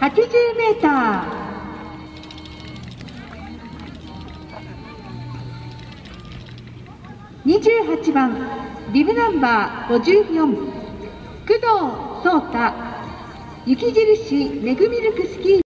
80メーター。28番リブナンバー54工藤壮太。雪印メグミルクスキー。